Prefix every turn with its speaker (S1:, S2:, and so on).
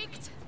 S1: faked!